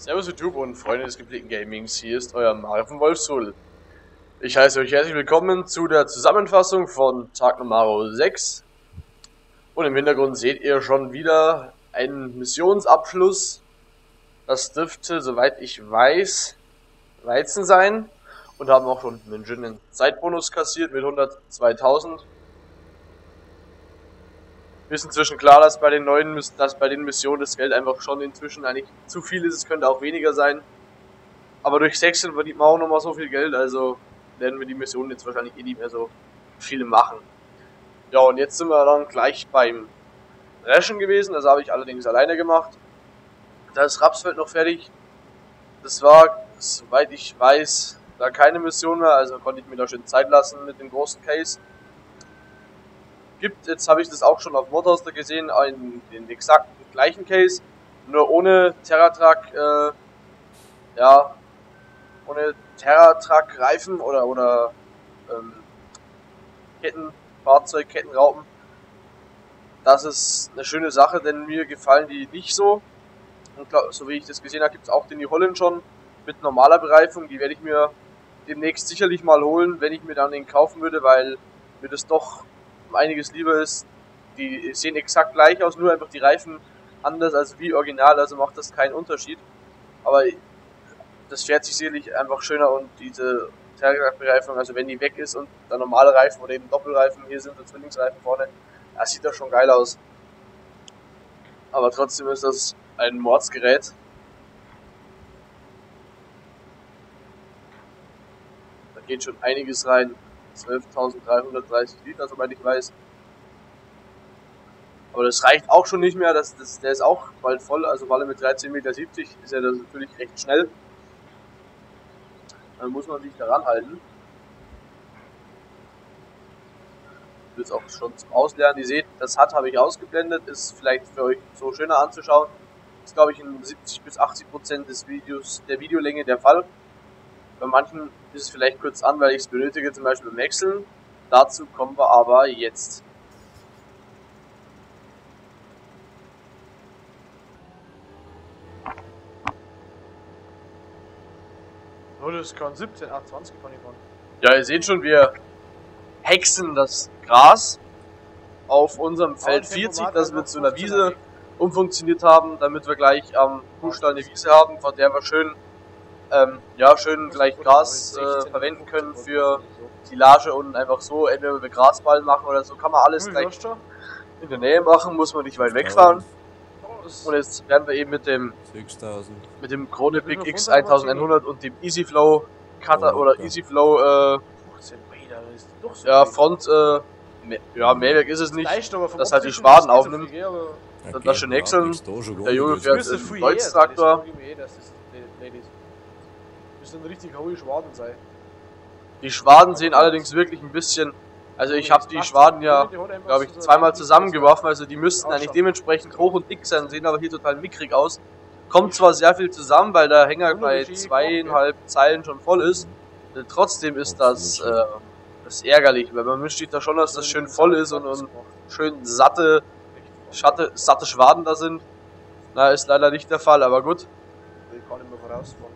Servus YouTube und Freunde des gepflegten Gamings, hier ist euer Mario von Wolfsrudel. Ich heiße euch herzlich willkommen zu der Zusammenfassung von Tag Nummer 6. Und im Hintergrund seht ihr schon wieder einen Missionsabschluss. Das dürfte, soweit ich weiß, Weizen sein. Und haben auch schon einen schönen Zeitbonus kassiert mit 102.000 ist inzwischen klar, dass bei den neuen, dass bei den Missionen das Geld einfach schon inzwischen eigentlich zu viel ist. Es könnte auch weniger sein. Aber durch Sechseln verdient man auch nochmal so viel Geld, also werden wir die Missionen jetzt wahrscheinlich eh nicht mehr so viele machen. Ja, und jetzt sind wir dann gleich beim Reschen gewesen. Das habe ich allerdings alleine gemacht. Da ist Rapsfeld noch fertig. Das war, soweit ich weiß, da keine Mission mehr, also konnte ich mir da schön Zeit lassen mit dem großen Case gibt. Jetzt habe ich das auch schon auf Modhoster gesehen, in den exakten gleichen Case, nur ohne TerraTrack, äh, ja, ohne TerraTrack Reifen oder oder ähm, Ketten, Fahrzeug, Kettenraupen. Das ist eine schöne Sache, denn mir gefallen die nicht so. Und glaub, so wie ich das gesehen habe, gibt es auch den New Holland schon mit normaler Bereifung. Die werde ich mir demnächst sicherlich mal holen, wenn ich mir dann den kaufen würde, weil mir das doch einiges lieber ist. Die sehen exakt gleich aus, nur einfach die Reifen anders als wie original, also macht das keinen Unterschied. Aber das fährt sich sicherlich einfach schöner und diese Terragraph-Bereifung, also wenn die weg ist und der normale Reifen oder eben Doppelreifen hier sind, der Zwillingsreifen vorne, das sieht doch schon geil aus. Aber trotzdem ist das ein Mordsgerät. Da geht schon einiges rein. 12.330 Liter, soweit ich weiß. Aber das reicht auch schon nicht mehr, das, das, der ist auch bald voll, also weil er mit 13,70 Meter ist er das natürlich recht schnell. Dann muss man sich daran halten. Jetzt auch schon zum Auslernen. Ihr seht, das hat habe ich ausgeblendet, ist vielleicht für euch so schöner anzuschauen. Ist glaube ich in 70 bis 80 Prozent des Videos, der Videolänge der Fall. Bei manchen ist es vielleicht kurz an, weil ich es benötige, zum Beispiel beim Wechseln. Dazu kommen wir aber jetzt. Oh, das kann 17, 28 kann ich fahren. Ja, ihr seht schon, wir hexen das Gras auf unserem Feld 40, das wir zu einer Wiese umfunktioniert haben, damit wir gleich am Kuhstall eine Wiese haben, von der wir schön ähm, ja, schön gleich Gras äh, verwenden können für Silage und einfach so, entweder wir Grasballen machen oder so, kann man alles gleich in der Nähe machen, muss man nicht weit wegfahren. Und jetzt werden wir eben mit dem mit dem Krone Big X 1100 und dem EasyFlow Cutter oder EasyFlow äh, ja, Front äh, ja, Mehrwerk ist es nicht, dass halt die Schwaden aufnimmt. Das schön häckseln. Der Junge fährt einen Müssen richtig hohe Schwaden sein. Die Schwaden sehen allerdings wirklich ein bisschen. Also ich habe die Schwaden ja, glaube ich, zweimal zusammengeworfen, also die müssten eigentlich dementsprechend hoch und dick sein, sehen aber hier total mickrig aus. Kommt zwar sehr viel zusammen, weil der Hänger bei zweieinhalb Zeilen schon voll ist, trotzdem ist das, äh, das ärgerlich, weil man wünscht sich da schon, dass das schön voll ist und, und schön satte, satte, satte Schwaden da sind. Na, ist leider nicht der Fall, aber gut. Ich kann nicht mehr vorausfahren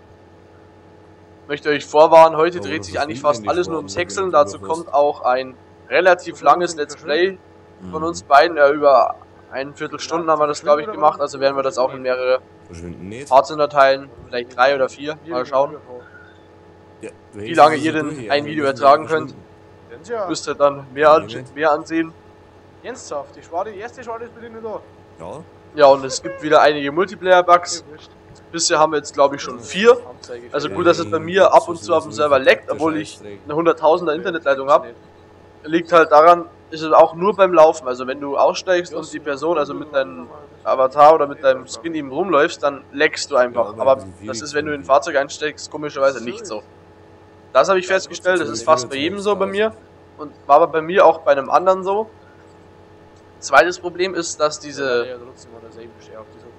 möchte euch vorwarnen, heute dreht sich eigentlich fast alles nur ums Häckseln. Dazu kommt auch ein relativ langes Let's Play von uns beiden. Ja, über ein Viertelstunden haben wir das, glaube ich, gemacht. Also werden wir das auch in mehrere Parts unterteilen. Vielleicht drei oder vier. Mal schauen. Wie lange ihr denn ein Video ertragen könnt. Müsst ihr dann mehr, an, mehr ansehen. Ernsthaft, die, erste Schwade ist bitte nicht da. Ja. Ja, und es gibt wieder einige Multiplayer-Bugs. Bisher haben wir jetzt, glaube ich, schon vier. Also gut, dass es bei mir ab und zu auf dem Server leckt, obwohl ich eine 100.000er Internetleitung habe. Liegt halt daran, ist es auch nur beim Laufen. Also wenn du aussteigst und die Person, also mit deinem Avatar oder mit deinem Skin eben rumläufst, dann leckst du einfach. Aber das ist, wenn du in ein Fahrzeug einsteigst, komischerweise nicht so. Das habe ich festgestellt, das ist fast bei jedem so bei mir. Und war aber bei mir auch bei einem anderen so. Zweites Problem ist, dass diese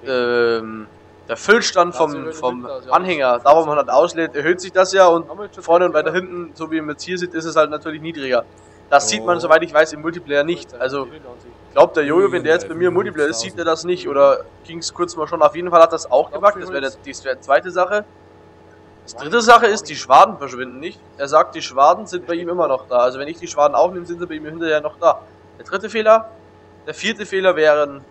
ähm, der Füllstand vom, vom Anhänger, da wo man halt auslädt, erhöht sich das ja und vorne und weiter hinten, so wie man jetzt hier sieht, ist es halt natürlich niedriger. Das sieht man, soweit ich weiß, im Multiplayer nicht. Also, glaubt der Jojo, wenn der jetzt bei mir im Multiplayer ist, sieht er das nicht. Oder ging es kurz mal schon. Auf jeden Fall hat das auch gebackt. Das wäre die wär zweite Sache. Die dritte Sache ist, die Schwaden verschwinden nicht. Er sagt, die Schwaden sind bei ihm immer noch da. Also wenn ich die Schwaden aufnehme, sind sie bei ihm hinterher noch da. Der dritte Fehler. Der vierte Fehler wären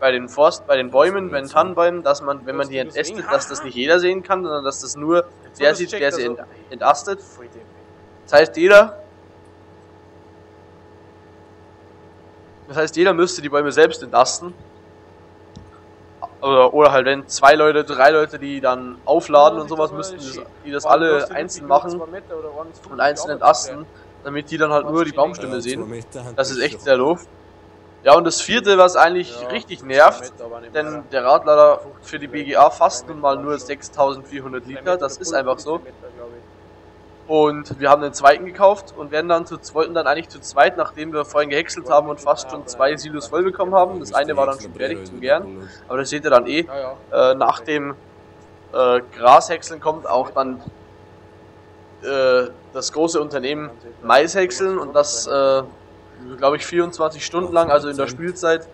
bei den Forst, bei den Bäumen, bei den Tannenbäumen, dass man, wenn man die entästet, dass das nicht jeder sehen kann, sondern dass das nur der sieht, der sie ent entastet. Das heißt, jeder. Das heißt, jeder müsste die Bäume selbst entasten. Oder, oder halt, wenn zwei Leute, drei Leute, die dann aufladen und sowas, müssten das, die das alle einzeln machen und einzeln entasten, damit die dann halt nur die Baumstämme sehen. Das ist echt sehr doof. Ja, und das vierte, was eigentlich richtig nervt, denn der Radlader für die BGA fasst nun mal nur 6400 Liter, das ist einfach so. Und wir haben den zweiten gekauft und werden dann zu, wollten dann eigentlich zu zweit, nachdem wir vorhin gehäckselt haben und fast schon zwei Silos voll bekommen haben. Das eine war dann schon fertig zum Gern, aber das seht ihr dann eh. Äh, nach dem äh, Grashäckseln kommt auch dann äh, das große Unternehmen Maishäckseln und das, äh, glaube ich, 24 Stunden lang, also in der Spielzeit.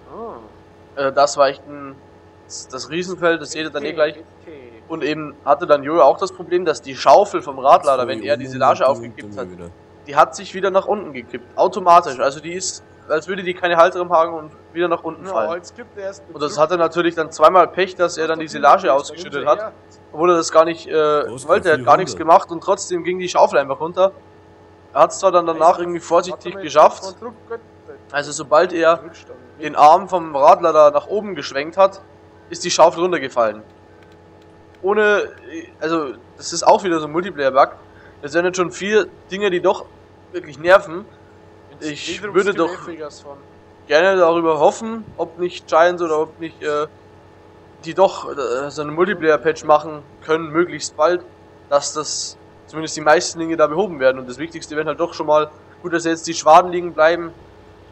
Äh, das war echt ein, das Riesenfeld, das seht ihr dann eh gleich. Und eben hatte dann Jojo auch das Problem, dass die Schaufel vom Radlader, wenn er die Silage aufgekippt hat, die hat sich wieder nach unten gekippt. Automatisch. Also die ist, als würde die keine Halterung haben und wieder nach unten fallen. Und das hatte natürlich dann zweimal Pech, dass er dann die Silage ausgeschüttet hat. Obwohl er das gar nicht äh, wollte, er hat gar nichts gemacht und trotzdem ging die Schaufel einfach runter. Er hat es zwar dann danach irgendwie vorsichtig geschafft. Also sobald er den Arm vom Radlader nach oben geschwenkt hat, ist die Schaufel runtergefallen ohne, also das ist auch wieder so ein Multiplayer-Bug. Das sind jetzt schon vier Dinge, die doch wirklich nerven. Ich würde doch gerne darüber hoffen, ob nicht Giants oder ob nicht äh, die doch äh, so einen Multiplayer-Patch machen können, möglichst bald, dass das zumindest die meisten Dinge da behoben werden. Und das Wichtigste wäre halt doch schon mal, gut, dass jetzt die Schwaden liegen bleiben,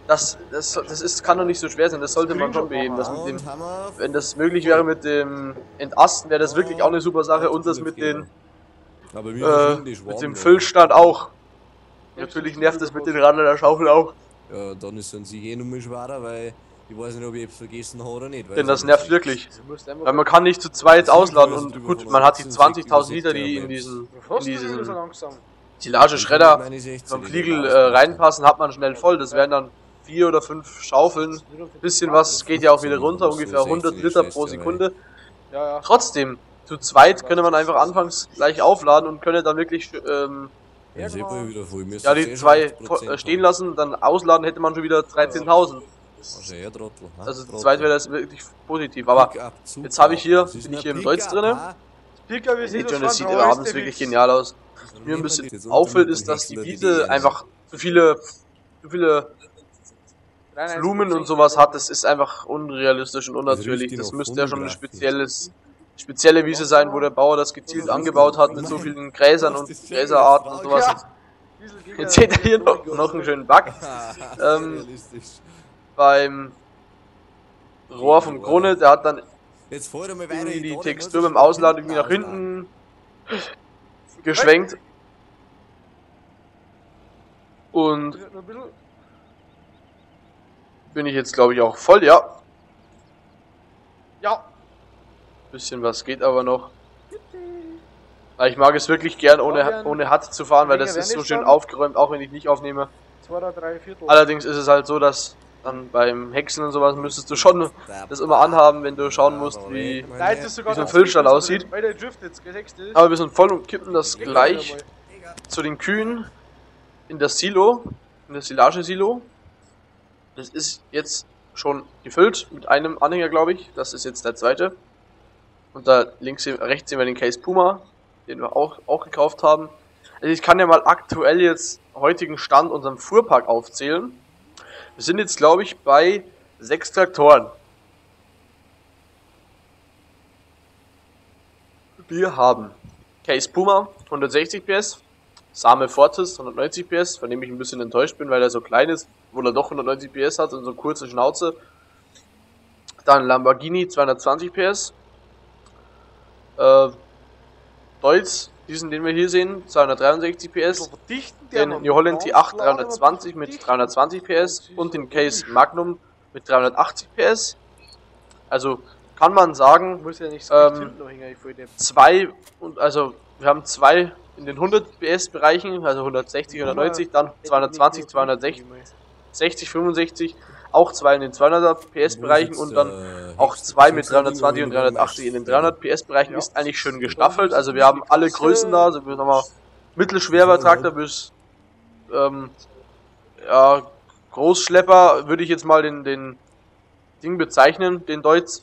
das, das, das ist, kann doch nicht so schwer sein, das sollte man schon beheben. Das mit dem, wenn das möglich wäre mit dem Entasten, wäre das wirklich auch eine super Sache und das mit den äh, mit dem Füllstand auch. Natürlich nervt das mit den Radler der Schaufel auch. Ja, dann ist dann sie eh nochmal schwerer, weil ich weiß nicht, ob ich es vergessen habe oder nicht. Denn das nervt wirklich. Weil man kann nicht zu zweit ausladen und gut, man hat die 20.000 Liter, die in diesen, in diesen Silage-Schredder vom Fliegel äh, reinpassen, hat man schnell voll. Das wären dann vier oder fünf Schaufeln. Bisschen was geht ja auch wieder runter, ungefähr 100 Liter pro Sekunde. Trotzdem, zu zweit könnte man einfach anfangs gleich aufladen und könnte dann wirklich ähm, ja, die zwei äh, stehen lassen, dann ausladen hätte man schon wieder 13.000. Also zu zweit wäre das wirklich positiv. Aber jetzt habe ich hier, bin ich hier im Deutsch drin. Seht schon, das sieht abends wirklich genial aus. Was mir ein bisschen auffällt, ist, dass die Wiese einfach zu viele, zu viele Blumen und sowas hat, das ist einfach unrealistisch und unnatürlich. Das müsste ja schon ein spezielles, spezielle Wiese sein, wo der Bauer das gezielt angebaut hat mit so vielen Gräsern und Gräserarten und sowas. Jetzt seht ihr hier noch, noch einen schönen Bug. Ähm, beim Rohr vom Krone, der hat dann irgendwie die Textur beim Ausladen irgendwie nach hinten geschwenkt. Und bin ich jetzt, glaube ich, auch voll, ja. Ja. Bisschen was geht aber noch. Ich mag es wirklich gern, ohne, ohne Hut zu fahren, weil das ist so schön aufgeräumt, auch wenn ich nicht aufnehme. Allerdings ist es halt so, dass dann beim Häckseln und sowas müsstest du schon das immer anhaben, wenn du schauen musst, wie, wie so ein Füllstand aussieht. Aber wir sind voll und kippen das gleich zu den Kühen in das Silo, in das Silage-Silo. Das ist jetzt schon gefüllt mit einem Anhänger, glaube ich. Das ist jetzt der zweite. Und da links, rechts sehen wir den Case Puma, den wir auch, auch gekauft haben. Also ich kann ja mal aktuell jetzt heutigen Stand unserem Fuhrpark aufzählen. Wir sind jetzt, glaube ich, bei sechs Traktoren. Wir haben Case Puma 160 PS, Same Fortis 190 PS, von dem ich ein bisschen enttäuscht bin, weil er so klein ist, obwohl er doch 190 PS hat und so kurze Schnauze. Dann Lamborghini 220 PS. Äh, Deutz diesen, den wir hier sehen, 263 PS, den New Holland T8 320 mit 320 PS und den Case Magnum mit 380 PS. Also kann man sagen, Muss ja nicht Ähm, zwei und also wir haben zwei in den 100 PS Bereichen, also 160, 190, dann 220, 260, 60, 65, auch zwei in den 200er PS Bereichen und dann äh, auch zwei mit 320 und 380 in den 300 PS Bereichen ist eigentlich schön gestaffelt. Also wir haben alle Größen da, also wir haben mal mittelschwerer Traktor bis ähm, ja, Großschlepper würde ich jetzt mal den, den Ding bezeichnen, den Deutz.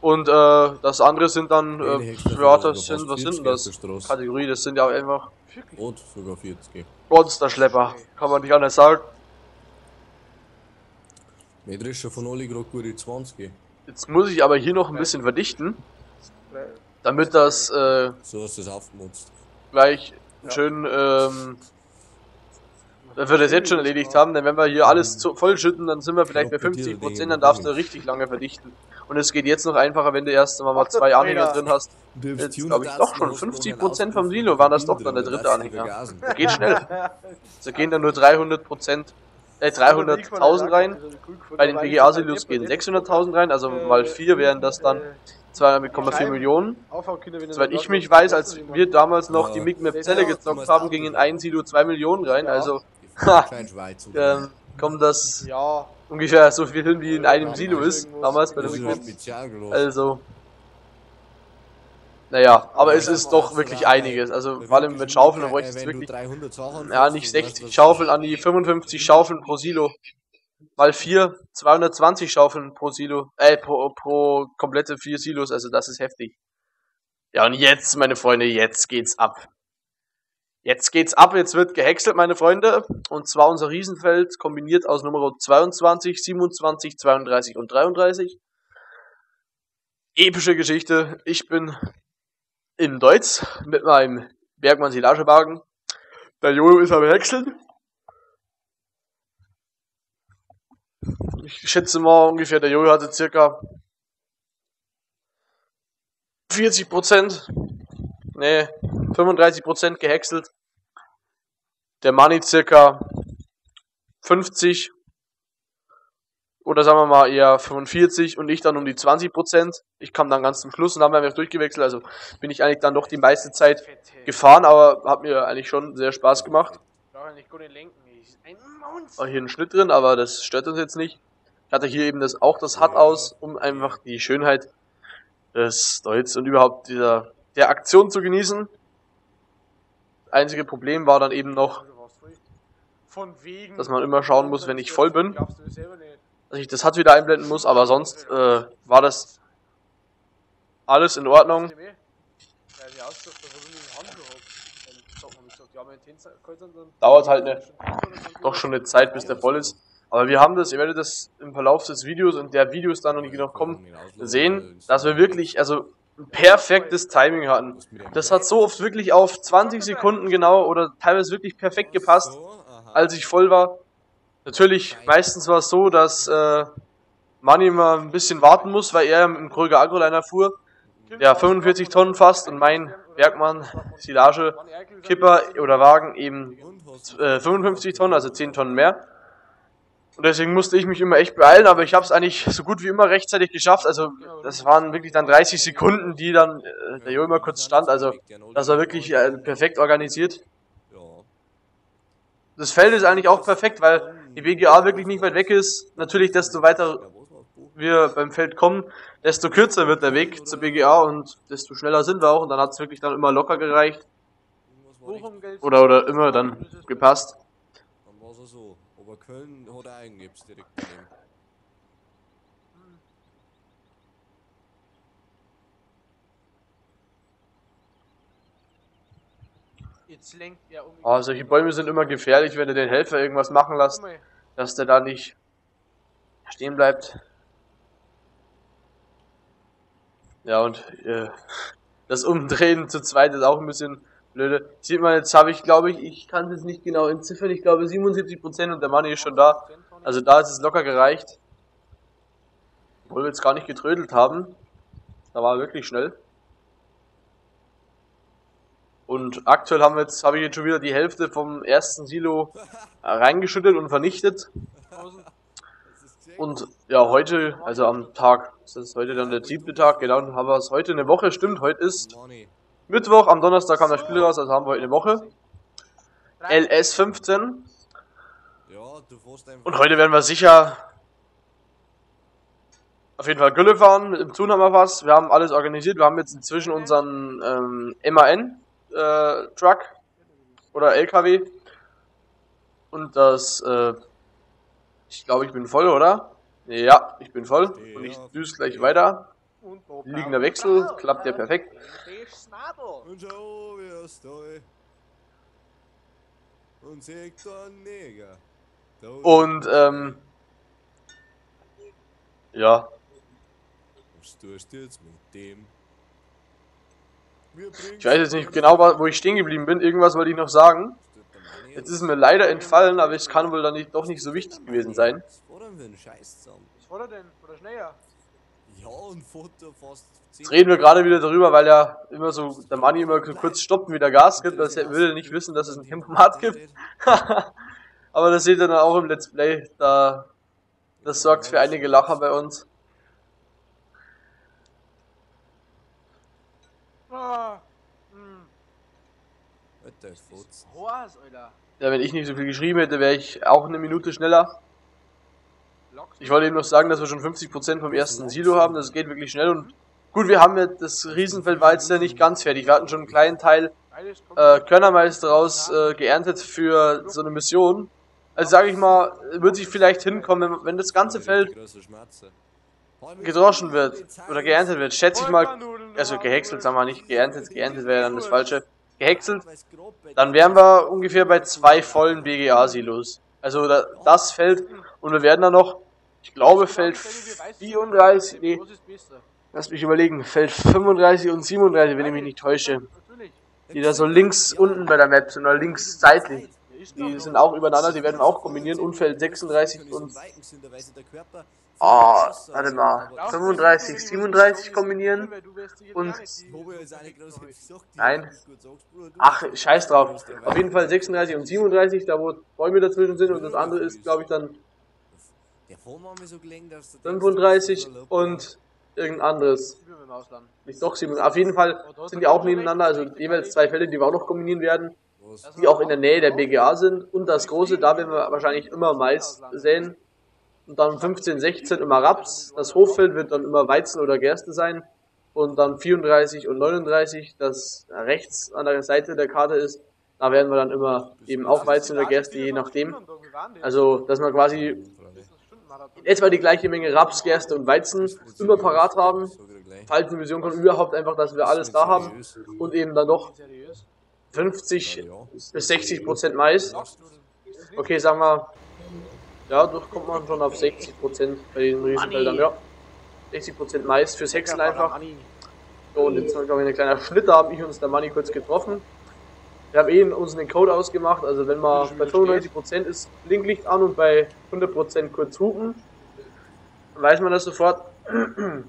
Und äh, das andere sind dann, äh, ja, das sind, was sind denn das? Kategorie, das sind ja einfach? Und sogar 40. Monsterschlepper, kann man nicht anders sagen. Metrischer von Oli gerade gute 20. Jetzt muss ich aber hier noch ein bisschen verdichten, damit das äh, So hast du es aufgemutzt. gleich schön, ähm, wenn wir das jetzt schon erledigt haben, denn wenn wir hier alles zu, voll schütten, dann sind wir vielleicht bei 50%, dann darfst du richtig lange verdichten. Und es geht jetzt noch einfacher, wenn du erst mal, mal zwei Anhänger drin hast. Jetzt glaube ich doch schon 50% vom Silo waren das doch dann der dritte Anhänger. Geht schnell. Da gehen dann nur 300%, äh 300.000 rein. Bei den BGA-Silos gehen 600.000 rein, also mal 4 wären das dann 2,4 Millionen. Soweit ich mich weiß, als wir damals noch die MIG mit Zelle gezockt haben, ging in ein Silo 2 Millionen rein, also ha, ähm, kommt das ungefähr so viel hin wie in einem Silo ist, damals bei der das ist MIG ein mit. Spezialgelos. Also, naja, aber es ist doch wirklich einiges, also vor allem mit Schaufeln, da bräuchte ich du wirklich, 300 Sachen ja nicht dann weißt 60 du, was- Schaufeln, an die 55 Schaufeln pro Silo. Mal 4, 220 Schaufeln pro Silo, äh, pro, pro komplette 4 Silos, also das ist heftig. Ja, und jetzt, meine Freunde, jetzt geht's ab. Jetzt geht's ab, jetzt wird gehäckselt, meine Freunde. Und zwar unser Riesenfeld kombiniert aus Nummer 22, 27, 32 und 33. Epische Geschichte. Ich bin in Deutsch mit meinem Bergmann Silagewagen. Der Jojo ist am Häckseln. Ich schätze mal ungefähr, der Jojo hatte circa 40 Prozent, nee, 35 Prozent gehäckselt. Der Money circa 50 oder sagen wir mal eher 45 und ich dann um die 20 Prozent. Ich kam dann ganz zum Schluss und haben einfach durchgewechselt. Also bin ich eigentlich dann doch die meiste Zeit gefahren, aber hat mir eigentlich schon sehr Spaß gemacht. War hier ein Schnitt drin, aber das stört uns jetzt nicht. Ich hatte hier eben das auch das Hut aus, um einfach die Schönheit des Deuts und überhaupt dieser der Aktion zu genießen. Einzige Problem war dann eben noch, wegen. dass man immer schauen muss, wenn ich voll bin, Dass ich das Hut wieder einblenden muss, aber sonst äh, war das alles in Ordnung. Er hat. Dauert halt eine, doch schon eine Zeit, bis der voll ist. Aber wir haben das, ihr werdet das im Verlauf des Videos und der Videos dann noch nicht noch kommen, sehen, dass wir wirklich, also ein perfektes Timing hatten. Das hat so oft wirklich auf 20 Sekunden genau oder teilweise wirklich perfekt gepasst, als ich voll war. Natürlich, meistens war es so, dass äh, Manni immer ein bisschen warten muss, weil er im Kröger Agroliner fuhr, der 45 Tonnen fasst und mein Bergmann Silage Kipper oder Wagen eben äh, 55 Tonnen, also 10 Tonnen mehr. Und deswegen musste ich mich immer echt beeilen, aber ich habe es eigentlich so gut wie immer rechtzeitig geschafft. Also das waren wirklich dann 30 Sekunden, die dann äh, der Jo immer kurz stand. Also das war wirklich äh, perfekt organisiert. Das Feld ist eigentlich auch perfekt, weil die BGA wirklich nicht weit weg ist. Natürlich, desto weiter wir beim Feld kommen, desto kürzer wird der Weg zur BGA und desto schneller sind wir auch. Und dann hat es wirklich dann immer locker gereicht oder oder immer dann gepasst. Dann war es so. Aber Köln hat er eingegeben direkt. Jetzt lenkt er um. Oh, solche Bäume sind immer gefährlich, wenn du den Helfer irgendwas machen lässt, dass der da nicht stehen bleibt. Ja, und äh, das Umdrehen zu zweit ist auch ein bisschen blöde. Sieht man, jetzt habe ich, glaube ich, ich kann es jetzt nicht genau entziffern, ich glaube 77% und der Mann ist schon da. Also da ist es locker gereicht. Obwohl wir jetzt gar nicht getrödelt haben. Da war er wirklich schnell. Und aktuell haben wir jetzt, habe ich jetzt schon wieder die Hälfte vom ersten Silo reingeschüttet und vernichtet. Und ja, heute, also am Tag, das ist heute dann der siebte Tag, genau, haben wir es heute eine Woche, stimmt, heute ist. Mittwoch, am Donnerstag kam das Spiel raus, also haben wir heute eine Woche. LS 15. Ja, du fährst einfach. Und heute werden wir sicher auf jeden Fall Gülle fahren, mit dem Zun haben wir was. Wir haben alles organisiert, wir haben jetzt inzwischen unseren ähm, MAN äh, Truck oder LKW. Und das, äh, ich glaube, ich bin voll, oder? Ja, ich bin voll. Und ich düse gleich weiter. Liegender. Wechsel, klappt ja perfekt. Neger. Da Und, ähm, ja, Was tust du jetzt mit dem? Ich weiß jetzt nicht genau, wo ich stehen geblieben bin. Irgendwas wollte ich noch sagen. Jetzt ist mir leider entfallen, aber es kann wohl dann nicht, doch nicht so wichtig gewesen sein. Was war denn für ein Scheiß zusammen? Was war er denn? Oder schneller? Ja, ein Foto fast. Jetzt reden wir gerade wieder darüber, weil ja immer so, der Manni immer so kurz stoppt und wieder Gas gibt, will er nicht wissen, dass es ein Tempomat gibt. aber das seht ihr dann auch im Let's Play, da, das sorgt für einige Lacher bei uns. Ah. Alter. Horst, Alter. Ja, wenn ich nicht so viel geschrieben hätte, wäre ich auch eine Minute schneller. Ich wollte eben noch sagen, dass wir schon 50% vom ersten Silo haben, das geht wirklich schnell und gut, wir haben jetzt, das Riesenfeld war jetzt ja nicht ganz fertig. Wir hatten schon einen kleinen Teil äh, Körnermeister raus äh, geerntet für so eine Mission. Also sage ich mal, wird sich vielleicht hinkommen, wenn, wenn das ganze Feld gedroschen wird oder geerntet wird, schätze ich mal, also gehäckselt sagen wir nicht, geerntet, geerntet wäre dann das Falsche, gehäckselt, dann wären wir ungefähr bei zwei vollen BGA-Silos. Also da, das Feld und wir werden dann noch, ich glaube Feld 34, nee, lass mich überlegen, Feld 35 und 37, wenn ich mich nicht täusche, die da so links unten bei der Map sind oder links seitlich. Die sind auch übereinander, die werden auch kombinieren. Und Feld 36 und Oh, warte mal. 35, 37 kombinieren. und- Nein. Ach, scheiß drauf. Auf jeden Fall 36 und 37, da wo Bäume dazwischen sind. Und das andere ist, glaube ich, dann 35 und irgendein anderes. Nicht doch 7. Auf jeden Fall sind die auch nebeneinander, also jeweils zwei Fälle, die wir auch noch kombinieren werden, die auch in der Nähe der BGA sind. Und das große, da werden wir wahrscheinlich immer Mais säen. Und dann 15, 16 immer Raps. Das Hochfeld wird dann immer Weizen oder Gerste sein. Und dann 34 und 39, das rechts an der Seite der Karte ist, da werden wir dann immer eben auch Weizen oder Gerste, je nachdem. Also, dass wir quasi etwa die gleiche Menge Raps, Gerste und Weizen immer parat haben. Falls eine Mission kommt, überhaupt einfach, dass wir alles da haben. Und eben dann noch Seriös? 50 bis 60 Prozent Mais. Okay, sagen wir, ja, doch kommt man schon auf 60 Prozent bei den Riesenfeldern, ja. 60 Prozent Mais fürs Häckseln einfach. So, und jetzt, glaube ich, ein kleiner Schnitt, da habe ich uns der Money kurz getroffen. Wir haben eh uns den Code ausgemacht, also wenn man bei 95% ist Blinklicht an und bei 100% kurz hupen, dann weiß man das sofort.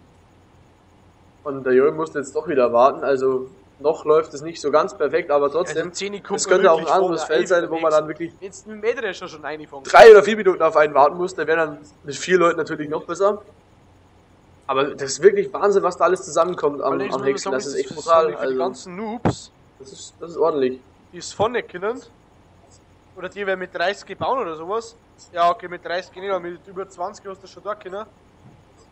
Und der Jürgen musste jetzt doch wieder warten, also noch läuft es nicht so ganz perfekt, aber trotzdem, es könnte auch ein anderes Feld sein, wo man dann wirklich Jetzt ein Meter ist schon reingefangen. drei oder vier Minuten auf einen warten muss, der wäre dann mit vier Leuten natürlich noch besser. Aber das ist wirklich Wahnsinn, was da alles zusammenkommt am, am sagen, Das ist echt brutal. Die Also, ganzen Noobs, das ist, das ist ordentlich. die es vorne kennen, oder die wer mit 30 bauen oder sowas. Ja, okay, mit 30 nicht, aber mit über 20 hast du schon da können.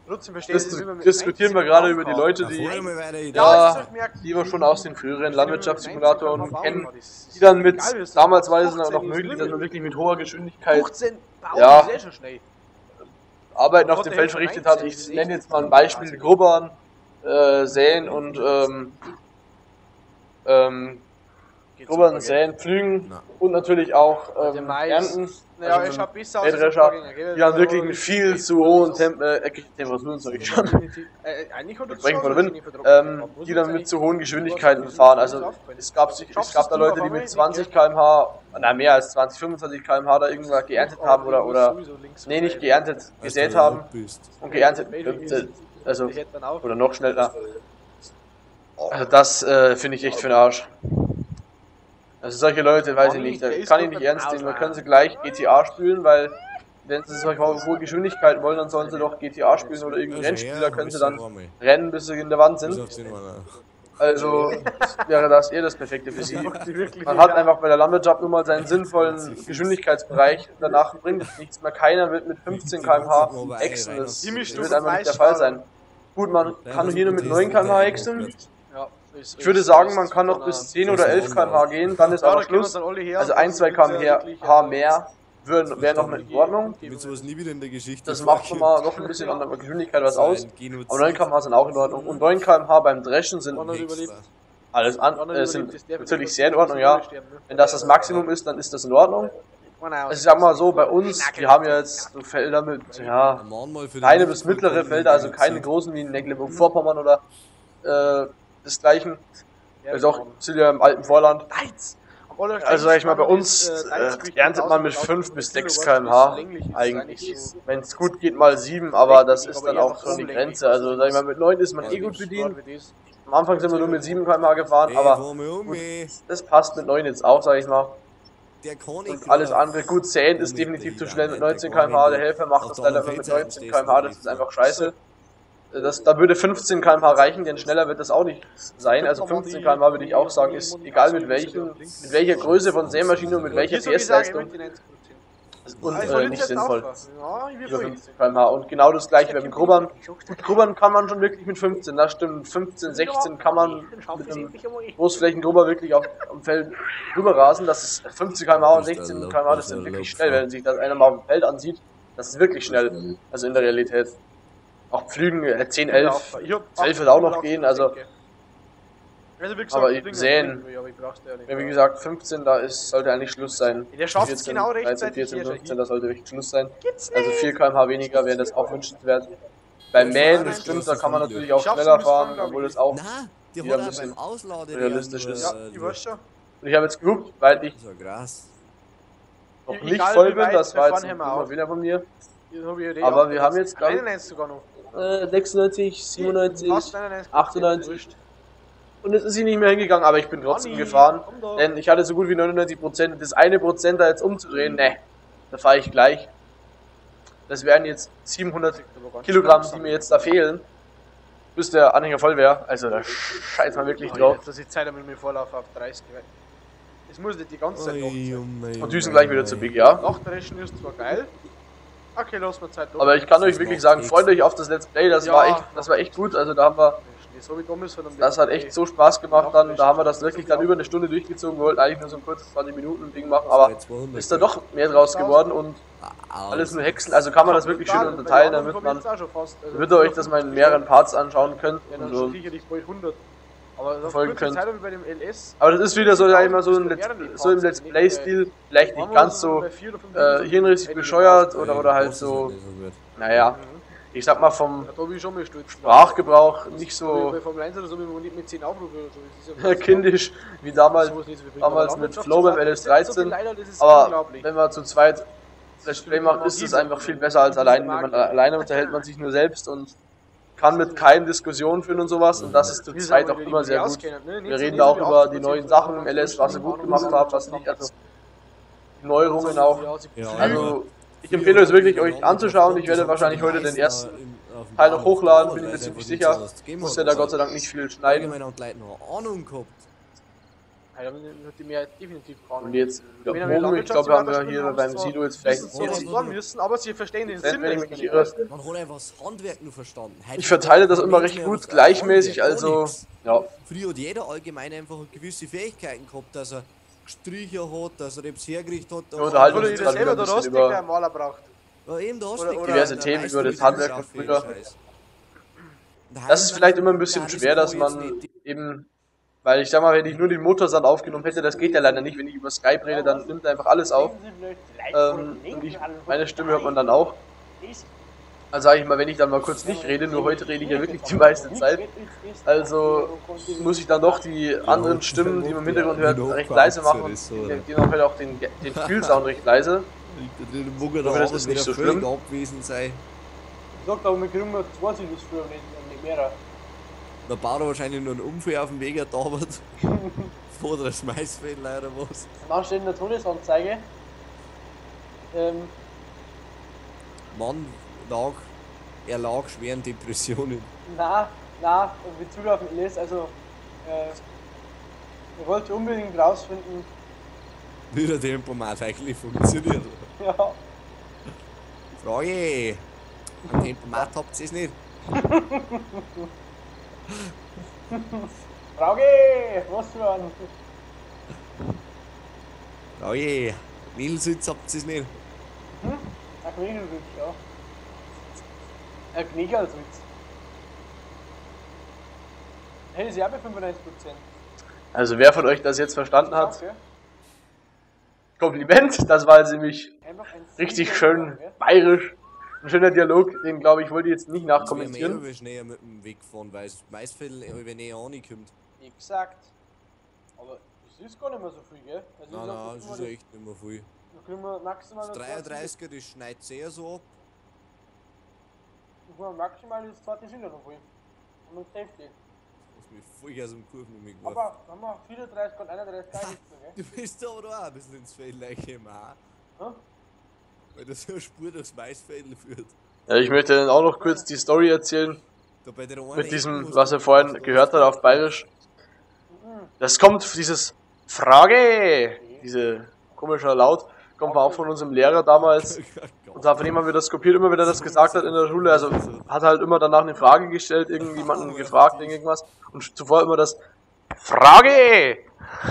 Trotzdem verstehe ich Das das, wie man mit diskutieren wir 90 gerade über die. Leute, die, Ja, die wir schon aus den früheren Landwirtschaftssimulatoren kennen, die dann mit, damals war es noch 15 möglich, dass man wirklich mit hoher Geschwindigkeit 15 bauen Ja. Arbeiten auf dem Feld verrichtet hat. 19, Ich nenne jetzt mal ein Beispiel, Grubbern, äh, Säen und ähm, ähm, Grubbern, Säen, Pflügen Na. und natürlich auch ähm, Mais. Ernten. Naja, Also er Mähdrescher, der Vorgänger, gell? die haben wirklich mit viel zu hohen Temp äh, Temperaturen, sag ich schon. Von so Wind, ähm, die dann mit zu hohen Geschwindigkeiten fahren. Also es gab, sich, es gab da Leute, die mit 20 km/h, na mehr als 20, 25 km/h da irgendwas geerntet haben oder, oder nee, nicht geerntet, gesät haben und geerntet, äh, also, Ich oder noch schneller. Also das äh, finde ich echt für den Arsch. Also solche Leute, weiß ich nicht, da kann ich nicht ernst nehmen. Da können sie gleich GTA spielen, weil wenn sie solche hohe Geschwindigkeit wollen, dann sollen sie doch GTA spielen oder irgendein Rennspiel, da können sie dann rennen, bis sie in der Wand sind. Also wäre das eher das Perfekte für sie. Man hat einfach bei der Lumberjump nur mal seinen sinnvollen Geschwindigkeitsbereich. Danach bringt es nichts mehr. Keiner wird mit 15 km/h hexen. Das wird einfach nicht der Fall sein. Gut, man kann hier nur mit 9 km/h hexen. Ist- Ich würde sagen, ist man kann noch bis einer- 10 oder 11 km/h gehen, dann ist Ja, aber Schluss. Also und 1, 2 dann gibt's ja km/h mehr würden- wäre noch in Ordnung. Damit sowas nie wieder in der Geschichte Das macht schon mal noch ein bisschen an der Geschwindigkeit was aus. Aber 9 km/h sind auch in Ordnung. Und 9 km/h beim Dreschen sind alles an, wenn äh, sind natürlich sehr in Ordnung, ja. ne? Wenn das das Maximum ist, dann ist das in Ordnung. Also ich sag mal so, bei uns, wir haben ja jetzt so Felder mit, ja, kleine bis mittlere Felder, also keine großen wie in Mecklenburg-Vorpommern oder äh, desgleichen. Ja, Also auch genau. sind ja im alten Vorland. Allerstärksten Also sag ich mal, bei uns äh, äh, erntet man mit 1000 5 bis 6 Kilowatt, km/h eigentlich. so- Wenn es gut geht, mal 7, aber das ist dann auch schon die Grenze. Also sag ich mal, mit 9 ist man eh gut bedient. Am Anfang sind wir nur mit 7 km/h gefahren, aber das passt mit 9 jetzt auch, sag ich mal. Und alles andere, gut, 10 ist definitiv zu schnell mit 19 km/h. Der Helfer macht das leider immer mit 19 km/h, das ist einfach scheiße. Das, da würde 15 km/h reichen, denn schneller wird das auch nicht sein. Also 15 km/h würde ich auch sagen, ist egal mit welchen, mit welcher Größe von Sämaschine und mit welcher PS-Leistung mit den 90%. und Also, äh, nicht sinnvoll. Über vorhin. 15 km/h. Und genau das gleiche beim Grubbern. Gut, Grubbern kann man schon wirklich mit 15, das stimmt. 15, 16 kann man mit einem Großflächengrubber wirklich auf dem Feld rüber rasen. Das ist 50 km/h und 16 km/h, das sind wirklich schnell, wenn sich das einer mal auf dem Feld ansieht. Das ist wirklich schnell, also in der Realität. Auch Pflügen, äh, 10, 11, Ich hab 12 wird auch noch gehen, also- Also wie Aber Dinge sehen- wir, aber ich ja wie gesagt, 15, da ist, sollte eigentlich Schluss sein. Der schafft's 14, genau 13, rechtzeitig 14, hier, 15, da sollte wirklich Schluss sein. Also 4 km/h weniger wäre das auch wünschenswert. Beim Mähen, das stimmt, da kann man natürlich auch Ich schneller fahren, obwohl ich. es auch. Wieder ein bisschen realistisch ist. Ja, ich weiß schon. Und ich habe jetzt geguckt, weil ich noch Egal, nicht voll bin, das war jetzt immer wieder von mir. Hier ich Aber wir haben jetzt jetzt, glaub ich, 91 sogar noch. Äh, 96, 97 Fast 91. 98. und es ist sie nicht mehr hingegangen, aber ich bin trotzdem gefahren. Denn ich hatte so gut wie 99 Prozent. Das eine Prozent da jetzt umzudrehen, ne, da fahre ich gleich. Das wären jetzt 700 Kilogramm, die mir jetzt da fehlen, bis der Anhänger voll wäre. Also da scheiß man wirklich Oh, drauf. dass ich Zeit habe mit mir vorlaufe auf 30. weil Es muss nicht die ganze Zeit noch sein. Und düsen gleich wieder zu Big, ja. Nachtreschen ist zwar geil. Okay, lass mal Zeit Aber ich kann euch wirklich sagen, freut euch auf das Let's Play, das Ja. war echt, das war echt gut. Also da haben wir, das hat echt so Spaß gemacht dann. Da haben wir das wirklich dann über eine Stunde durchgezogen. Wir wollten eigentlich nur so ein kurzes 20 Minuten Ding machen, aber ist da doch mehr draus geworden und alles nur Hexen. Also kann man das wirklich schön unterteilen, damit man, damit ihr euch das mal in mehreren Parts anschauen könnt. Ja, dann Und schon so. Sicherlich bald 100. Aber Folgen könnt. Zeit habe ich bei dem LS. Aber das ist wieder so, sag ich mal, so, ein Let's, so im Let's Play-Stil, vielleicht nicht ganz so äh, hirnrichtig bescheuert oder, oder halt so, naja, ich sag mal vom Ja, da bin ich schon mal stolz. Sprachgebrauch nicht So. Bei so Formel 1 oder so, wenn man nicht mit 10 Aufrufe oder so. Das ist ja kindisch wie damals. damals mit Flow beim zu sagen, LS13, so viel leider, das ist Aber wenn man zu zweit Let's Play macht, ist es einfach viel besser als allein. Wenn man alleine unterhält man sich nur selbst und kann mit keinen Diskussionen führen und sowas. Und das ist zu Wir sind zweit aber auch immer sehr gut. ne? Wir reden da auch über die 80% neuen Sachen im LS, was sie gut gemacht haben, was nicht. Also Neuerungen auch. Also ich empfehle es wirklich, euch anzuschauen. Ich werde wahrscheinlich heute den ersten Teil noch hochladen, bin ich mir ziemlich sicher. Muss ja da Gott sei Dank nicht viel schneiden. Allgemein und Leute noch Ahnung gehabt. Ja, dann hat die mir definitiv gar Und nicht. jetzt, Wenn ja, wir morgen, ich glaube, haben wir hier beim Sido jetzt vielleicht so was sagen müssen, aber sie verstehen den Sinn wenn ich nicht. nicht irre. Man hat einfach das Handwerk nur verstanden. Ich verteile das immer der recht gut, das gleichmäßig, also, ja. Früher hat jeder allgemein einfach gewisse Fähigkeiten gehabt, dass er Striche hat, dass er Reps hergerichtet hat. Unterhalten Oder uns jeder gerade selber der ein bisschen Rost, der einen Maler braucht. Ja, eben, Oder- du oder- diverse Themen über das Handwerk von früher. Das ist vielleicht immer ein bisschen das schwer, dass man nicht. eben, weil ich sag mal, wenn ich nur den Motorsand aufgenommen hätte, das geht ja leider nicht. Wenn ich über Skype rede, dann nimmt er einfach alles auf. Ähm, und ich, meine Stimme hört man dann auch. Also sage ich mal, wenn ich dann mal kurz nicht rede, nur heute rede ich ja wirklich die meiste Zeit. Also muss ich dann doch die anderen Stimmen, die man im Hintergrund hört, recht leise machen. Und die gehen auch halt auch den, den Spielsound recht leise. Der Mutter Aber da das ist nicht so schlimm. abwesend. Ich sag aber, wir kriegen nur zwei Silos nicht, und nicht mehr. Da baut er wahrscheinlich nur einen Unfall auf dem Weg, er dauert. wo das Maisfeld oder was? Dann steht in der Todesanzeige, ähm, Mann lag, er lag schweren Depressionen. na, na, in Bezug auf den LS, also, äh, ich wollte unbedingt rausfinden, Wie der Tempomat eigentlich funktioniert. ja, Frage! Ein Tempomat habt ihr es nicht? Frage, was für ein, Frage! Wildensitz habt ihr es nicht? ein Kniegelwitz, ja. Ein Kniegelwitz. Hätte sie auch bei 95%. Also wer von euch das jetzt verstanden hat, Okay. Kompliment, das war jetzt nämlich richtig schön Ja. bayerisch. Ein schöner Dialog, den glaube ich wollte ich jetzt nicht Es nachkommentieren. mehr schneller mit dem Weg fahren, weil das Maisfeld über näher ankommt. Exakt. Aber es ist gar nicht mehr so viel, gell? Also Nein, ich nein, das das ist echt nicht mehr viel. Da kriegen wir maximal Das noch 33er, das schneidet sehr so ab. Da kriegen wir maximal das zweite ja noch viel. Und dann Safety. Was mich voll aus dem Kurven umgeworfen. Aber haben wir 34 und 31 Tage nicht mehr, Du gell? bist aber da auch ein bisschen ins Feld gekommen, auch. Hä? Weil das so eine Spur durchs Maisfeld führt. Ja, ich möchte dann auch noch kurz die Story erzählen. Mit diesem, was er vorhin gehört hat auf Bayerisch. Das kommt, dieses Frage, diese komischer Laut, kommt auch von unserem Lehrer damals. Und von dem haben wir das kopiert, immer wieder das gesagt hat in der Schule. Also hat halt immer danach eine Frage gestellt, irgendjemanden gefragt, irgendwas. Und zuvor immer das Frage!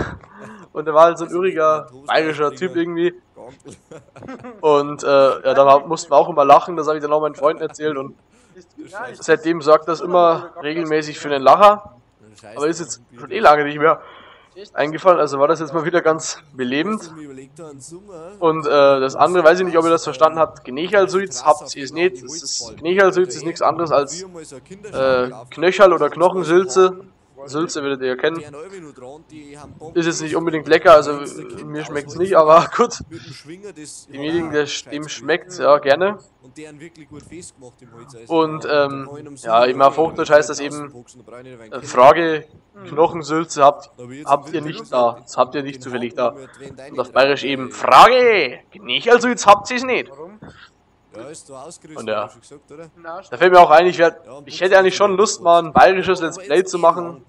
Und er war halt so ein üriger bayerischer Typ irgendwie. Und äh, ja, da mussten wir auch immer lachen, das habe ich dann auch meinen Freunden erzählt. Und seitdem sorgt das immer regelmäßig für einen Lacher. Aber ist jetzt schon eh lange nicht mehr eingefallen, also war das jetzt mal wieder ganz belebend. Und äh, das andere, weiß ich nicht, ob ihr das verstanden habt, Gnechalsuiz habt ihr es nicht. Gnechalsuiz ist nichts anderes als äh, Knöchel oder Knochensülze. Sülze werdet ihr ja kennen. Ist jetzt nicht unbedingt lecker, also mir schmeckt's nicht, aber gut. Demjenigen, der, dem schmeckt's, ja, gerne. Und. Also ähm, ja, eben auf Hochdeutsch heißt das eben, da nicht Äh. Frage, Knochensülze habt, Da jetzt habt ihr nicht da. gesagt, Das habt ihr nicht zufällig da. Und auf Bayerisch eben, Frage, Gnechalsuiz habt ihr's nicht. warum? Ja, ist da ausgerüstet, Und ja. hab ich schon gesagt, oder? Na, Da fällt mir auch ein, ich, werd, Ja, ich hätte eigentlich schon Lust, mal ein bayerisches Let's Play zu machen.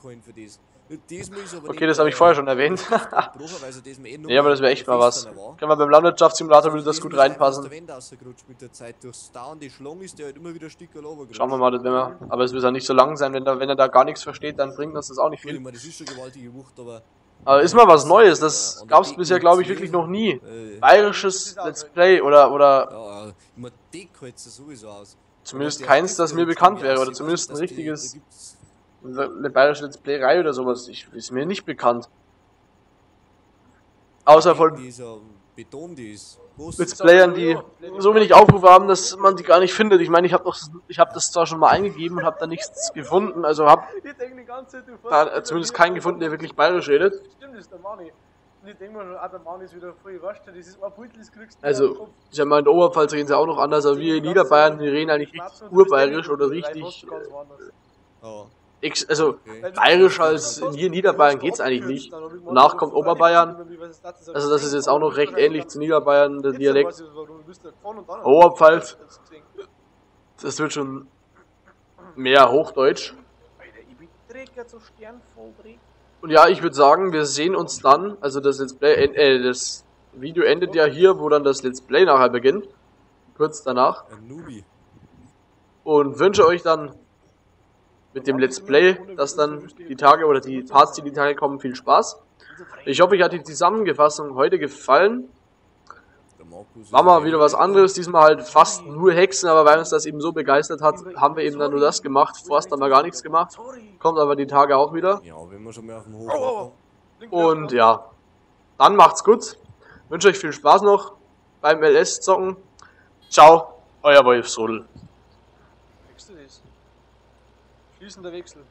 Okay, das habe ich vorher schon erwähnt. Eh Nee, aber das wäre echt mal was. Können wir beim Landwirtschaftssimulator würde das gut reinpassen. halt. Schauen wir mal, das werden wir. Aber es wird ja nicht so lang sein, wenn, da, wenn er da gar nichts versteht, dann bringt uns das auch nicht Ich viel. aber ist mal was Neues, das gab es bisher, glaube ich, wirklich noch nie. äh, Bayerisches Let's Play oder, oder ja, äh, man deckt halt sowieso aus. zumindest keins, das mir bekannt wäre, oder zumindest ein richtiges, eine bayerische Let's Play-Reihe oder sowas. Ich, ist mir nicht bekannt. Außer von. Let's Playern, die so wenig Aufrufe haben, dass man die gar nicht findet. Ich meine, ich habe ich habe das zwar schon mal eingegeben und habe da nichts gefunden, also habe da zumindest keinen gefunden, der wirklich bayerisch redet. Stimmt, das ist der Mani. Ich denke der Mani ist wieder voll überrascht. Das ist ein Beutel, das kriegst du Also, ich sag mal, in der Oberpfalz reden sie auch noch anders, aber wir in Niederbayern, wir reden eigentlich richtig urbayerisch oder richtig, ex, also okay. bayerisch als hier in Niederbayern geht's eigentlich nicht. Danach kommt Oberbayern. Also das ist jetzt auch noch recht ähnlich zu Niederbayern, der Dialekt. Oberpfalz. Das wird schon mehr Hochdeutsch. Und ja, ich würde sagen, wir sehen uns dann, also das Let's Play, äh, das Video endet ja hier, wo dann das Let's Play nachher beginnt. Kurz danach. Und wünsche euch dann mit dem Let's Play, dass dann die Tage oder die Parts, die die Tage kommen, viel Spaß. Ich hoffe, euch hat die Zusammenfassung heute gefallen. Ist mal ein- wieder was anderes, diesmal halt fast nur Hexen, aber weil uns das eben so begeistert hat, haben wir eben dann nur das gemacht. Forst haben wir gar nichts gemacht. Kommt aber die Tage auch wieder. Ja, wenn wir schon mal auf dem Hof Und ja, dann macht's gut. Wünsche euch viel Spaß noch beim LS-Zocken. Ciao, euer Wolfsrudel. Du das? Schließender Wechsel.